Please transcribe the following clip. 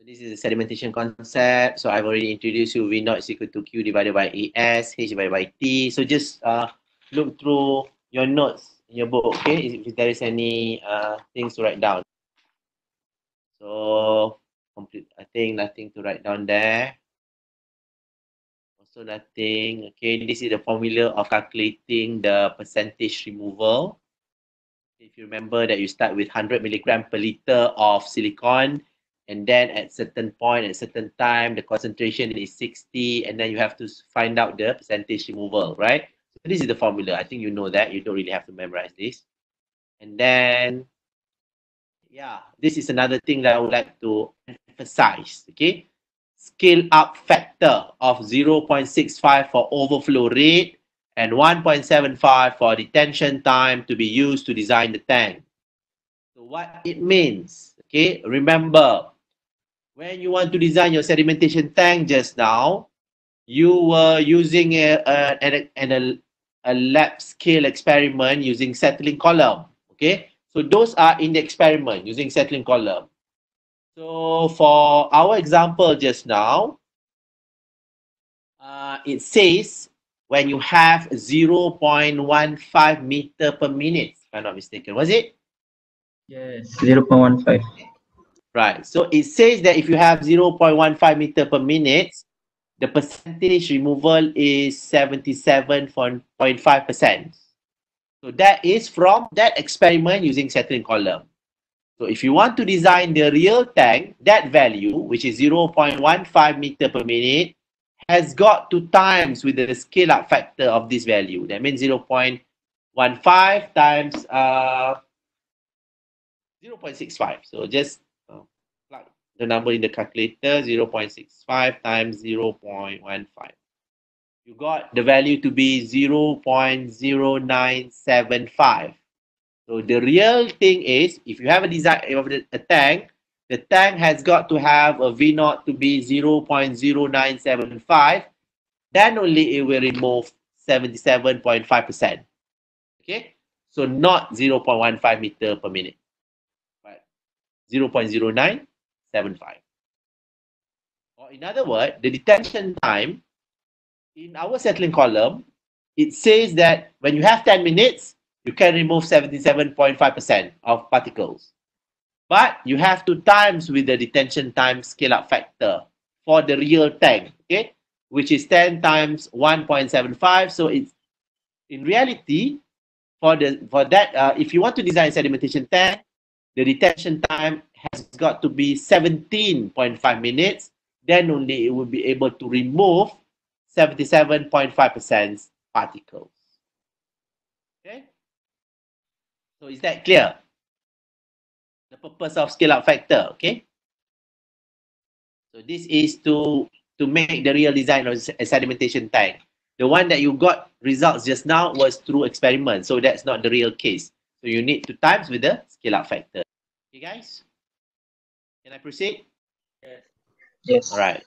This is the sedimentation concept. So I've already introduced you V naught is equal to Q divided by ES, H divided by T. So just uh, look through your notes in your book, okay? If there is any uh, things to write down. So complete, I think nothing to write down there. Also nothing. Okay, this is the formula of calculating the percentage removal. If you remember that you start with 100 milligram per liter of silicon, and then at certain point, at certain time, the concentration is 60, and then you have to find out the percentage removal, right? So this is the formula. I think you know that. You don't really have to memorize this. And then, yeah, this is another thing that I would like to emphasize, okay? Scale up factor of 0.65 for overflow rate and 1.75 for detention time to be used to design the tank. So what it means, okay, remember, when you want to design your sedimentation tank just now, you were using a, a, a, a, lab scale experiment using settling column, okay? So those are in the experiment using settling column. So for our example just now, uh, it says when you have 0.15 meter per minute, if I'm not mistaken. Was it? Yes, 0.15. Right. So it says that if you have 0.15 meter per minute, the percentage removal is 77.5%. So that is from that experiment using settling column. So if you want to design the real tank, that value, which is 0.15 meter per minute, has got to times with the scale up factor of this value. That means 0.15 times uh, 0.65. So just the number in the calculator, 0.65 times 0.15. You got the value to be 0.0975. So the real thing is, if you have a design of a tank, the tank has got to have a V naught to be 0.0975, then only it will remove 77.5%. Okay, so not 0.15 meter per minute, but 0.0975. Or in other words, the detention time in our settling column, it says that when you have 10 minutes, you can remove 77.5% of particles. But you have to times with the detention time scale up factor for the real tank, okay? Which is 10 times 1.75. So it's in reality, for the for that, uh, if you want to design sedimentation tank, the detention time has got to be 17.5 minutes. Then only it will be able to remove 77.5% particles. Okay? So is that clear? the purpose of scale up factor, okay? So this is to, to make the real design of a sedimentation tank. The one that you got results just now was through experiment, so that's not the real case. So you need to times with the scale up factor. Okay guys? Can I proceed? Yes. Yes. All right.